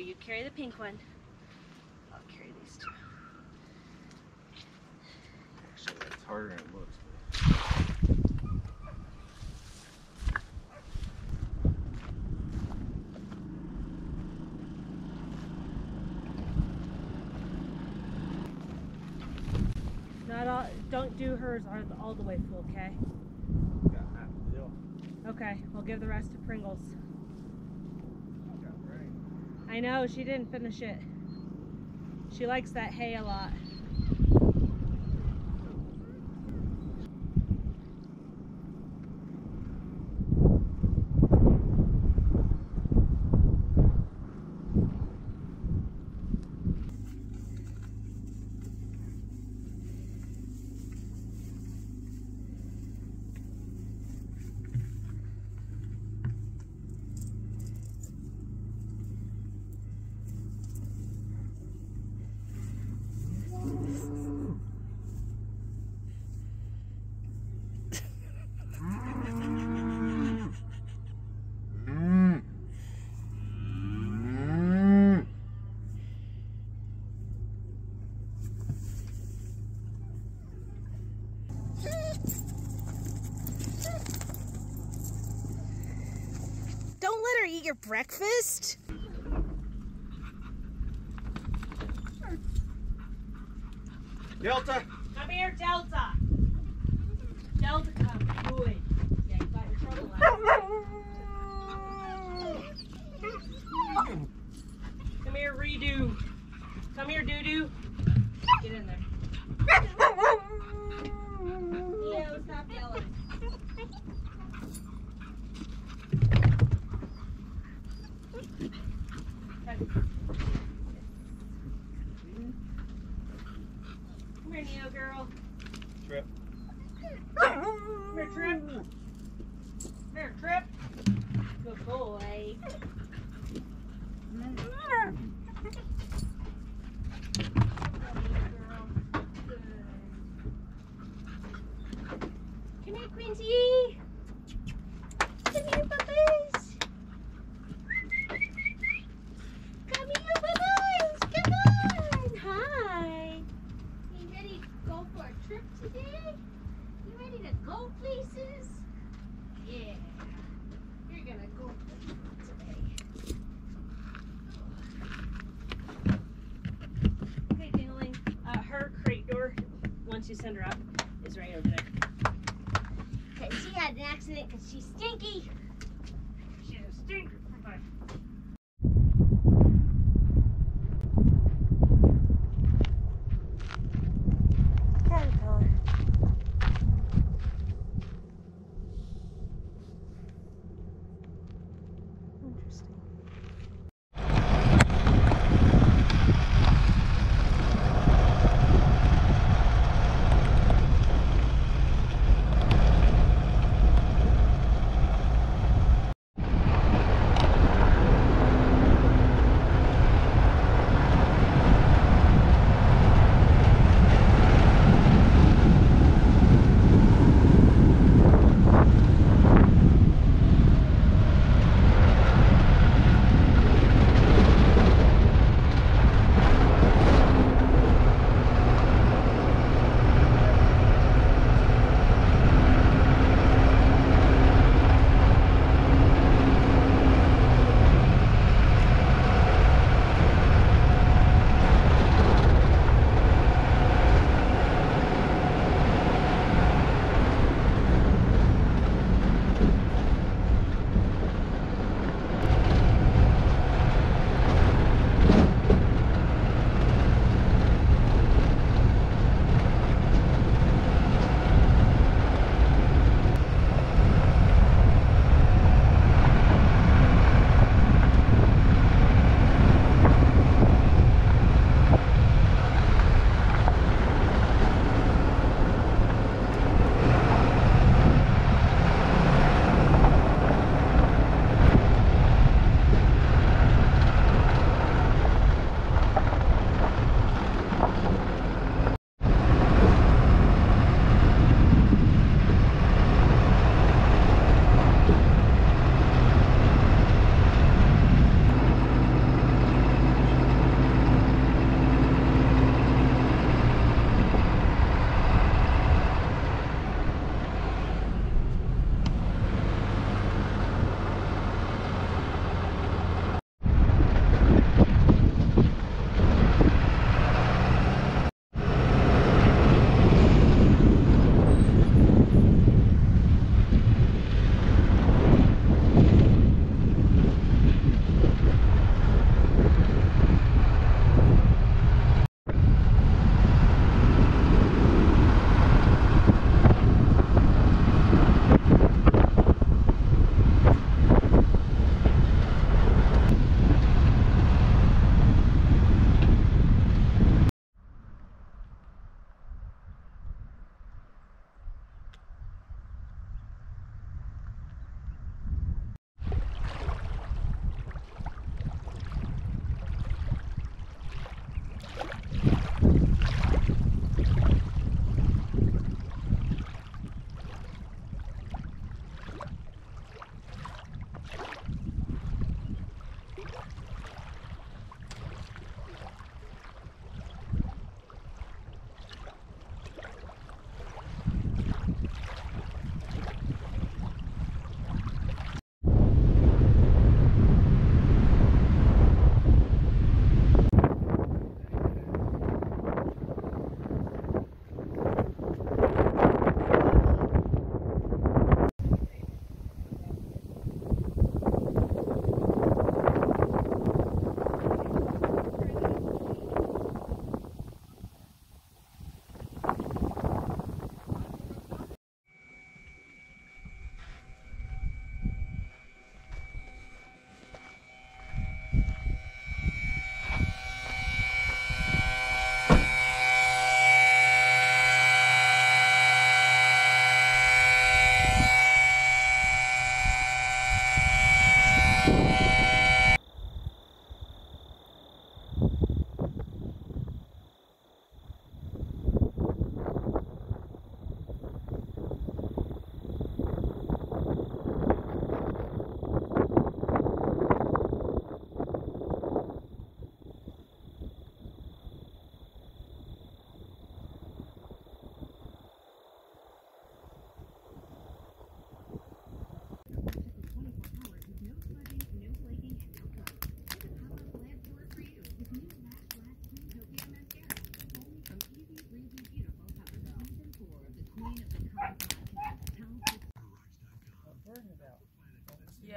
Here, you carry the pink one. I'll carry these two. Actually, it's harder than it looks. Not all. Don't do hers all, all the way full, okay? Got half the deal. Okay, I'll give the rest to Pringles. I know she didn't finish it. She likes that hay a lot. Don't let her eat your breakfast. Delta! Come here, Delta. Delta, come. Good. Yeah, you got in trouble. last- Come here, redo. Come here, doo doo. Get in there. Leo, stop yelling. Come here, Neo girl. Trip. Come here, Trip. Come here, Trip. Good boy. Come here, Quincy. Come here, puppies. Come here, puppies. Come on. Hi. You ready to go for a trip today? You ready to go places? Yeah. You're gonna go today. Okay, Dingling. Uh, her crate door, once you send her up, is right over there. Okay, she had an accident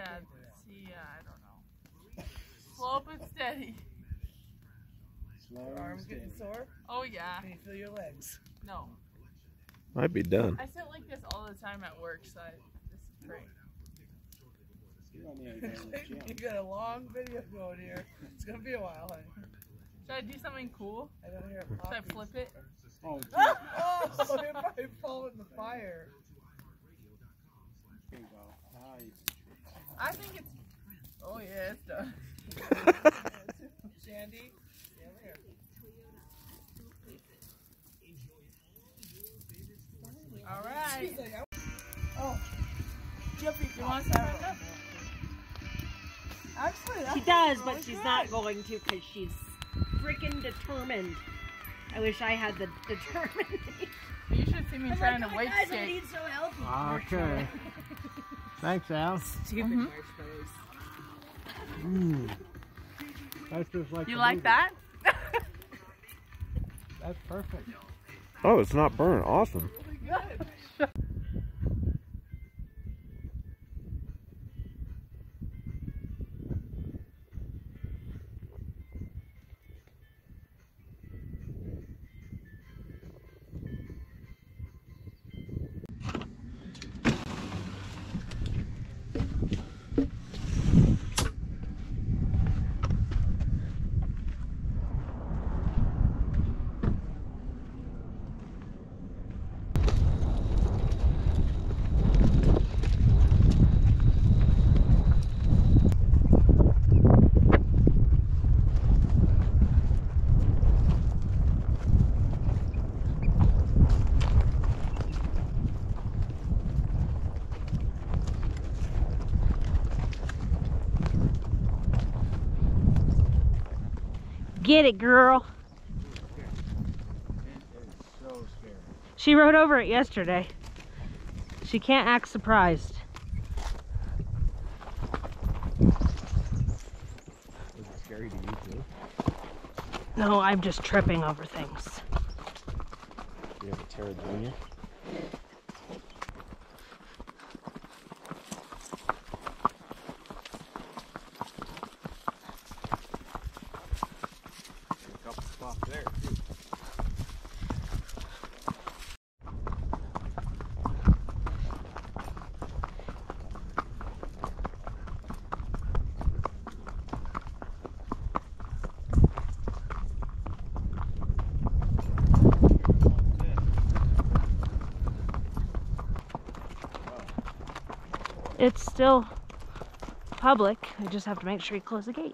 Yeah, see, uh, I don't know. Slow but steady. Slow Your arms getting sore? Oh yeah. Can you feel your legs? No. Might be done. I sit like this all the time at work, so I, this is great. You don't need to go to the you got a long video going here. It's gonna be a while, honey. Should I do something cool? I don't hear Should I flip it? Oh, dude. oh, it might fall in the fire. There you go. Now you I think it's. Oh yeah, it's done. Sandy, stand there. All right. She's like, I- oh, Jeffy, You want some? Brenda? Actually, She does, really but she's good. not going to because she's freaking determined. I wish I had the determination. You should see me I'm trying like, to oh, weight guys, I need so healthy. Okay. Thanks, Al. Stupid Mhm. marshmallows. Mm. That's just like You like movie. that? That's perfect. Oh, it's not burnt. Awesome. Get it, girl. She rode over it yesterday. She can't act surprised. Scary to you too? No, I'm just tripping over things. You have a Junior? A couple spots there too. It's still public. I just have to make sure you close the gate.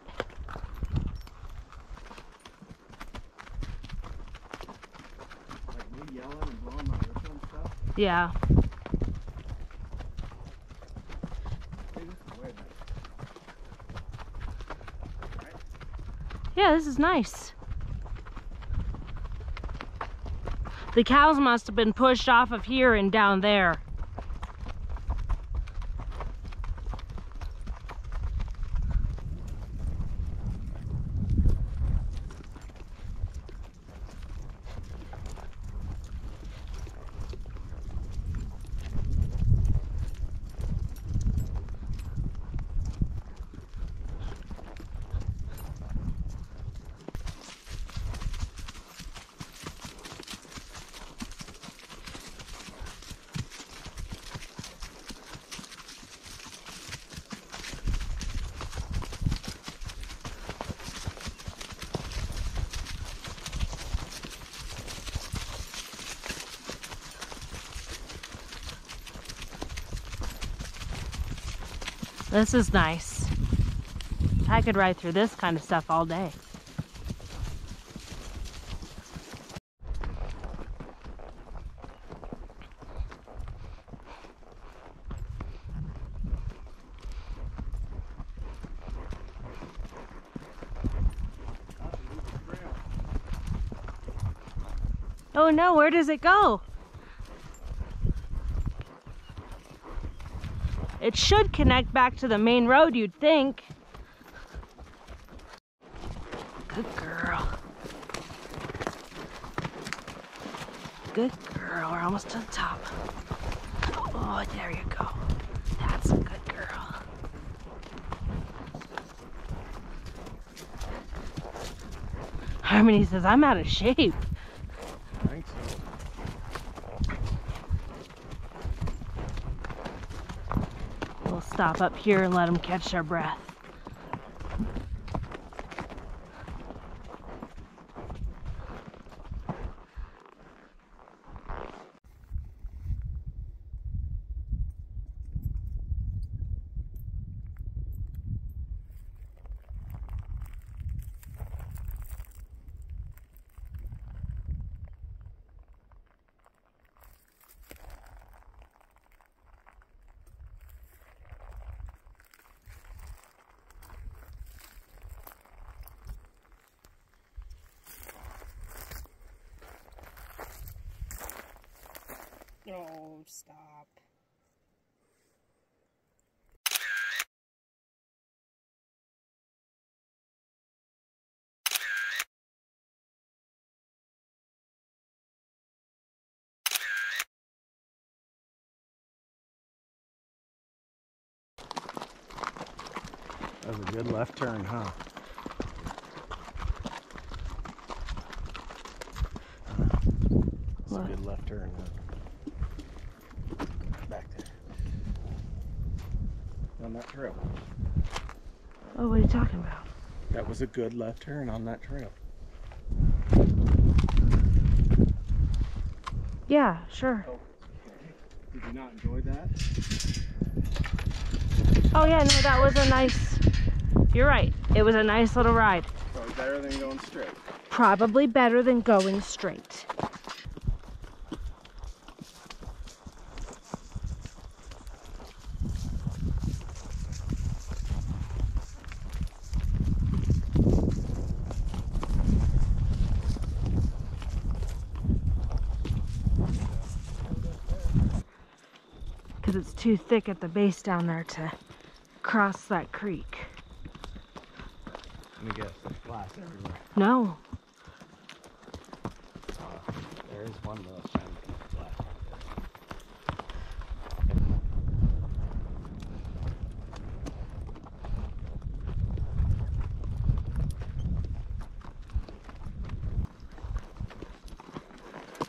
Like me yelling and blowing my whistle and stuff. Yeah. Hey, this is way better. Yeah, this is nice. The cows must have been pushed off of here and down there. This is nice. I could ride through this kind of stuff all day. Oh no, where does it go? It should connect back to the main road, you'd think. Good girl. Good girl, we're almost to the top. Oh, there you go. That's a good girl. Harmony says, I'm out of shape. Stop up here and let them catch their breath. Oh, stop. That was a good left turn, huh? That's a good left turn, huh? Back there. On that trail. Oh, what are you talking about? That was a good left turn on that trail. Yeah, sure. Oh. Did you not enjoy that? Oh, yeah, no, that was a nice. You're right. It was a nice little ride. Probably better than going straight. Probably better than going straight. Because it's too thick at the base down there to cross that creek. Let me guess. There's glass everywhere. No, uh, There is one little shiny piece of glass.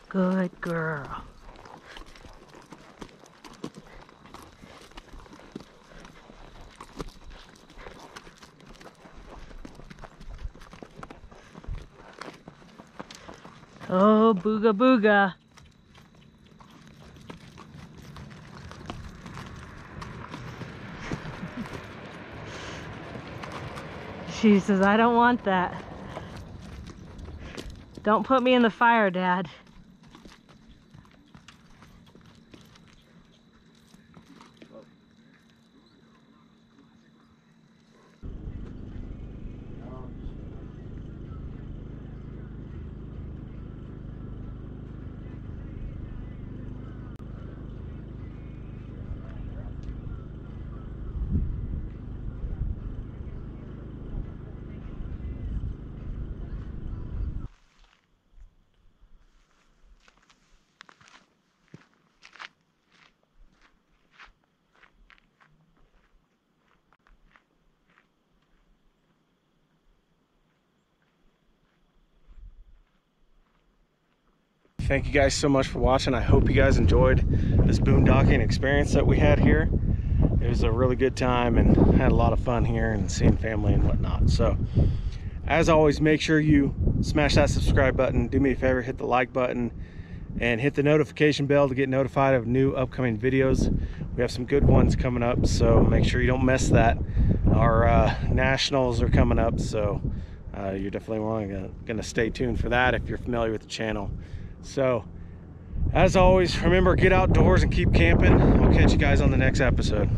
good girl. Oh, booga booga. She says, I don't want that. Don't put me in the fire, Dad. Thank you guys so much for watching. I hope you guys enjoyed this boondocking experience that we had here. It was a really good time and had a lot of fun here and seeing family and whatnot. So, as always, make sure you smash that subscribe button. Do me a favor, hit the like button and hit the notification bell to get notified of new upcoming videos. We have some good ones coming up, so make sure you don't miss that. Our uh, nationals are coming up, so uh, you're definitely going to stay tuned for that if you're familiar with the channel. So, as always, remember get outdoors and keep camping. I'll catch you guys on the next episode.